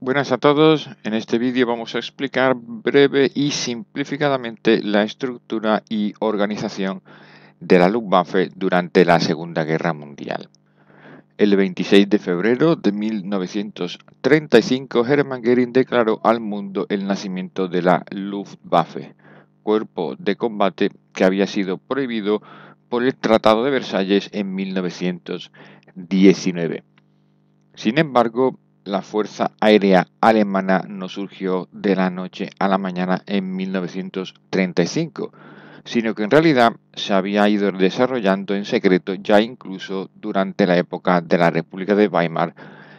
Buenas a todos, en este vídeo vamos a explicar breve y simplificadamente la estructura y organización de la Luftwaffe durante la Segunda Guerra Mundial. El 26 de febrero de 1935 Hermann Göring declaró al mundo el nacimiento de la Luftwaffe, cuerpo de combate que había sido prohibido por el Tratado de Versalles en 1919. Sin embargo, la Fuerza Aérea Alemana no surgió de la noche a la mañana en 1935, sino que en realidad se había ido desarrollando en secreto ya incluso durante la época de la República de Weimar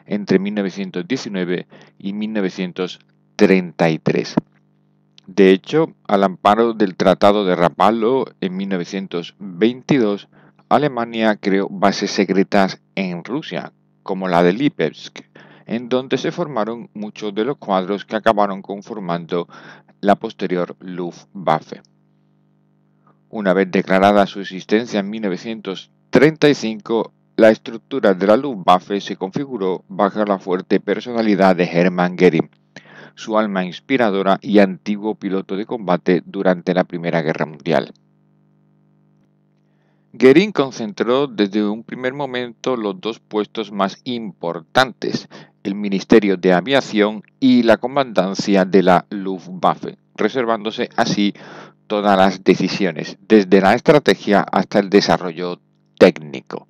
entre 1919 y 1933. De hecho, al amparo del Tratado de Rapallo en 1922, Alemania creó bases secretas en Rusia, como la de Lipetsk, en donde se formaron muchos de los cuadros que acabaron conformando la posterior Luftwaffe. Una vez declarada su existencia en 1935, la estructura de la Luftwaffe se configuró bajo la fuerte personalidad de Hermann Göring, su alma inspiradora y antiguo piloto de combate durante la Primera Guerra Mundial. Goering concentró desde un primer momento los dos puestos más importantes, el Ministerio de Aviación y la Comandancia de la Luftwaffe, reservándose así todas las decisiones, desde la estrategia hasta el desarrollo técnico.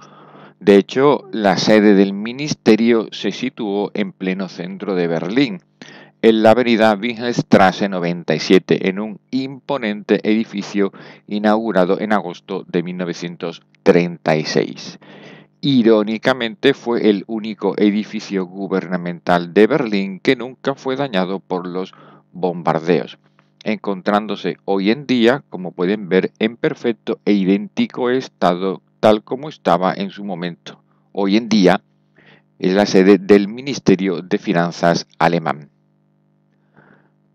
De hecho, la sede del ministerio se situó en pleno centro de Berlín, en la avenida Wilhelmstrasse 97, en un imponente edificio inaugurado en agosto de 1936. Irónicamente fue el único edificio gubernamental de Berlín que nunca fue dañado por los bombardeos, encontrándose hoy en día, como pueden ver, en perfecto e idéntico estado tal como estaba en su momento. Hoy en día es la sede del Ministerio de Finanzas alemán.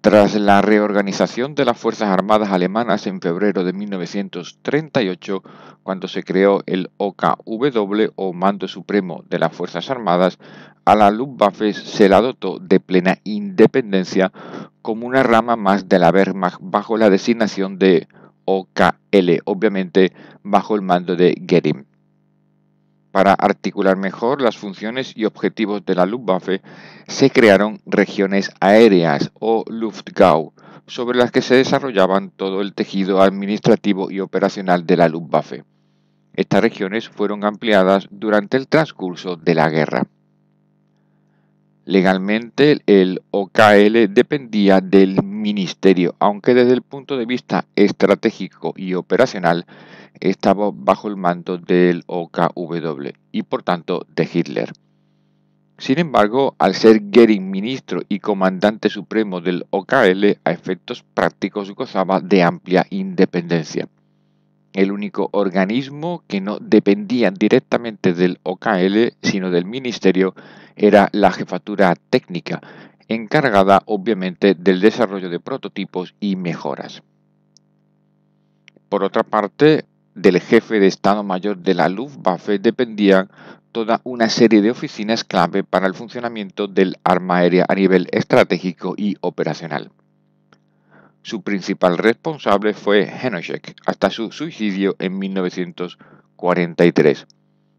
Tras la reorganización de las Fuerzas Armadas alemanas en febrero de 1938, cuando se creó el OKW o Mando Supremo de las Fuerzas Armadas, a la Luftwaffe se la dotó de plena independencia como una rama más de la Wehrmacht bajo la designación de OKL, obviamente bajo el mando de Goering. Para articular mejor las funciones y objetivos de la Luftwaffe, se crearon regiones aéreas o Luftgau, sobre las que se desarrollaban todo el tejido administrativo y operacional de la Luftwaffe. Estas regiones fueron ampliadas durante el transcurso de la guerra. Legalmente el OKL dependía del ministerio, aunque desde el punto de vista estratégico y operacional estaba bajo el mando del OKW y por tanto de Hitler. Sin embargo, al ser Goering ministro y comandante supremo del OKL, a efectos prácticos gozaba de amplia independencia. El único organismo que no dependía directamente del OKL, sino del ministerio, era la jefatura técnica, encargada obviamente del desarrollo de prototipos y mejoras. Por otra parte, del jefe de Estado Mayor de la Luftwaffe dependían toda una serie de oficinas clave para el funcionamiento del arma aérea a nivel estratégico y operacional. Su principal responsable fue Henochek hasta su suicidio en 1943,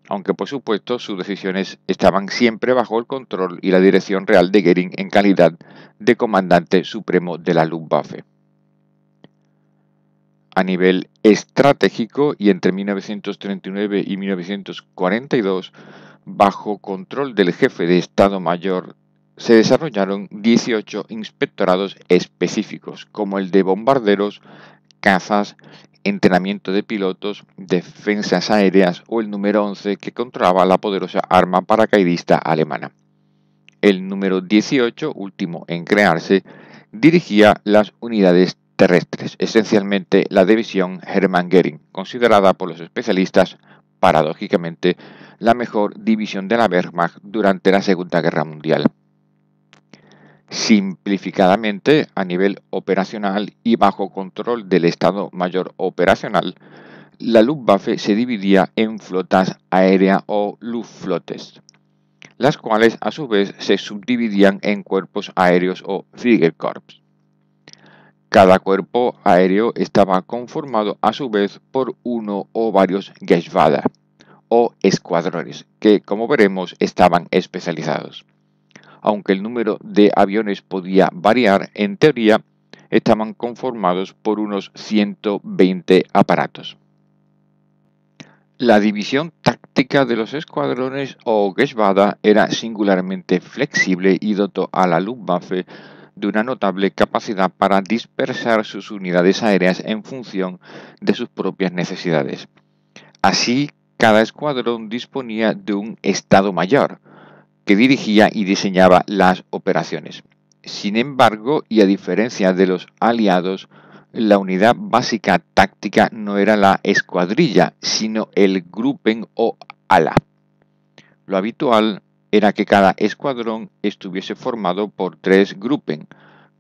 aunque por supuesto sus decisiones estaban siempre bajo el control y la dirección real de Goering en calidad de comandante supremo de la Luftwaffe. A nivel estratégico y entre 1939 y 1942, bajo control del jefe de Estado Mayor, se desarrollaron 18 inspectorados específicos, como el de bombarderos, cazas, entrenamiento de pilotos, defensas aéreas o el número 11 que controlaba la poderosa arma paracaidista alemana. El número 18, último en crearse, dirigía las unidades terrestres, esencialmente la división Hermann Göring, considerada por los especialistas, paradójicamente, la mejor división de la Wehrmacht durante la Segunda Guerra Mundial. Simplificadamente, a nivel operacional y bajo control del Estado Mayor Operacional, la Luftwaffe se dividía en flotas aérea o Luftflottes. las cuales a su vez se subdividían en cuerpos aéreos o Fliegerkorps. Cada cuerpo aéreo estaba conformado a su vez por uno o varios Geschwader o escuadrones, que como veremos estaban especializados. Aunque el número de aviones podía variar, en teoría estaban conformados por unos 120 aparatos. La división táctica de los escuadrones o Geschwader era singularmente flexible y dotó a la Luftwaffe de una notable capacidad para dispersar sus unidades aéreas en función de sus propias necesidades. Así, cada escuadrón disponía de un Estado Mayor, que dirigía y diseñaba las operaciones. Sin embargo, y a diferencia de los aliados, la unidad básica táctica no era la escuadrilla, sino el grupen o ala. Lo habitual era que cada escuadrón estuviese formado por tres grupen,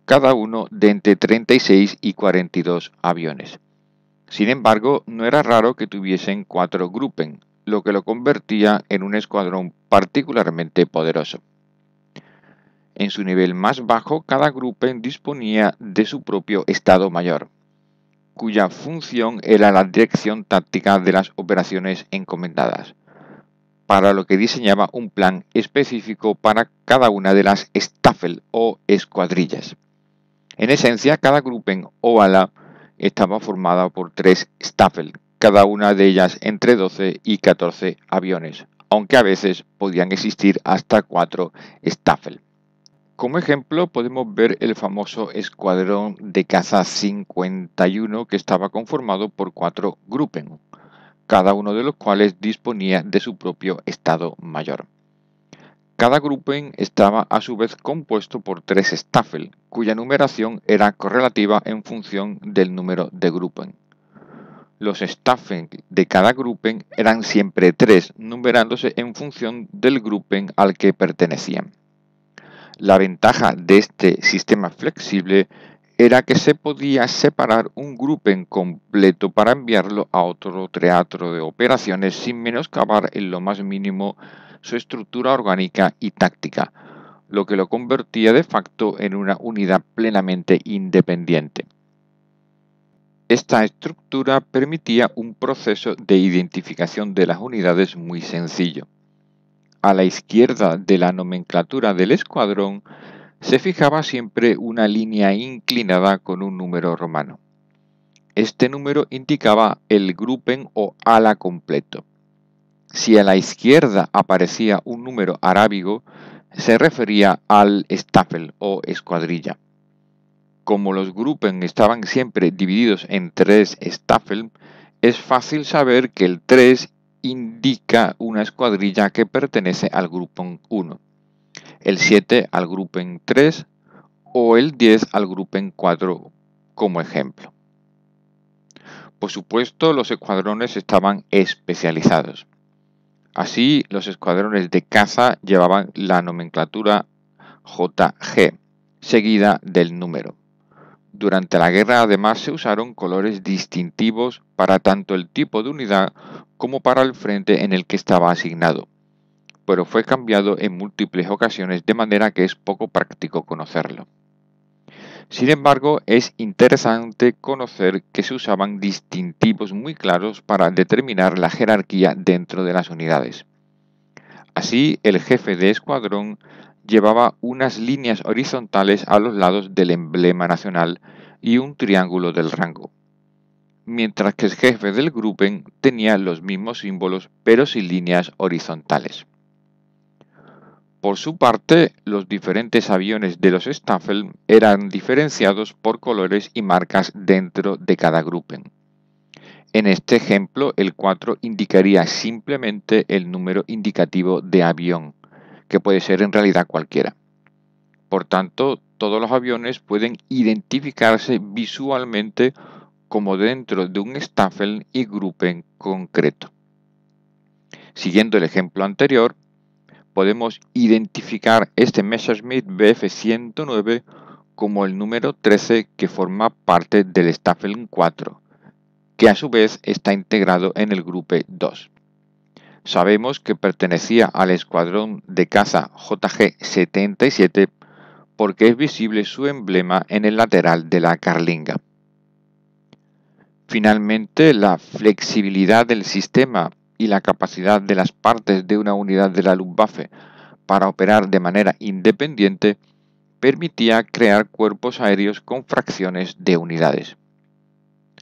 cada uno de entre 36 y 42 aviones. Sin embargo, no era raro que tuviesen cuatro grupen, lo que lo convertía en un escuadrón particularmente poderoso. En su nivel más bajo, cada grupen disponía de su propio Estado Mayor, cuya función era la dirección táctica de las operaciones encomendadas, para lo que diseñaba un plan específico para cada una de las Staffel o escuadrillas. En esencia, cada grupen o ala estaba formada por tres Staffel, cada una de ellas entre 12 y 14 aviones, aunque a veces podían existir hasta cuatro Staffel. Como ejemplo podemos ver el famoso escuadrón de caza 51 que estaba conformado por cuatro Gruppen, cada uno de los cuales disponía de su propio Estado Mayor. Cada Gruppen estaba a su vez compuesto por tres Staffel, cuya numeración era correlativa en función del número de Gruppen. Los Staffel de cada Gruppen eran siempre tres, numerándose en función del Gruppen al que pertenecían. La ventaja de este sistema flexible era que se podía separar un grupo en completo para enviarlo a otro teatro de operaciones sin menoscabar en lo más mínimo su estructura orgánica y táctica, lo que lo convertía de facto en una unidad plenamente independiente. Esta estructura permitía un proceso de identificación de las unidades muy sencillo. A la izquierda de la nomenclatura del escuadrón se fijaba siempre una línea inclinada con un número romano. Este número indicaba el grupen o ala completo. Si a la izquierda aparecía un número arábigo, se refería al staffel o escuadrilla. Como los grupen estaban siempre divididos en tres staffel, es fácil saber que el 3 indica una escuadrilla que pertenece al grupo 1, el 7 al grupo 3 o el 10 al grupo 4 como ejemplo. Por supuesto, los escuadrones estaban especializados. Así, los escuadrones de caza llevaban la nomenclatura JG, seguida del número. Durante la guerra además se usaron colores distintivos para tanto el tipo de unidad como para el frente en el que estaba asignado, pero fue cambiado en múltiples ocasiones de manera que es poco práctico conocerlo. Sin embargo, es interesante conocer que se usaban distintivos muy claros para determinar la jerarquía dentro de las unidades. Así, el jefe de escuadrón llevaba unas líneas horizontales a los lados del emblema nacional y un triángulo del rango, mientras que el jefe del Gruppen tenía los mismos símbolos pero sin líneas horizontales. Por su parte, los diferentes aviones de los Staffel eran diferenciados por colores y marcas dentro de cada Gruppen. En este ejemplo, el 4 indicaría simplemente el número indicativo de avión, que puede ser en realidad cualquiera. Por tanto, todos los aviones pueden identificarse visualmente como dentro de un Staffel y Gruppen concreto. Siguiendo el ejemplo anterior, podemos identificar este Messerschmitt Bf-109 como el número 13 que forma parte del Staffel 4, que a su vez está integrado en el Gruppe 2. Sabemos que pertenecía al escuadrón de caza JG-77 porque es visible su emblema en el lateral de la carlinga. Finalmente, la flexibilidad del sistema y la capacidad de las partes de una unidad de la Luftwaffe para operar de manera independiente permitía crear cuerpos aéreos con fracciones de unidades.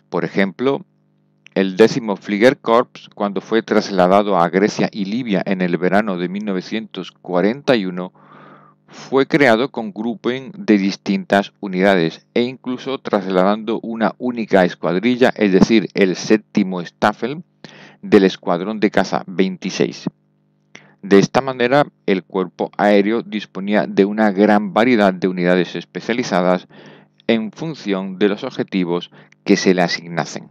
Por ejemplo, el décimo Fliegerkorps, cuando fue trasladado a Grecia y Libia en el verano de 1941, fue creado con grouping de distintas unidades e incluso trasladando una única escuadrilla, es decir, el séptimo Staffel del escuadrón de caza 26. De esta manera, el cuerpo aéreo disponía de una gran variedad de unidades especializadas en función de los objetivos que se le asignasen.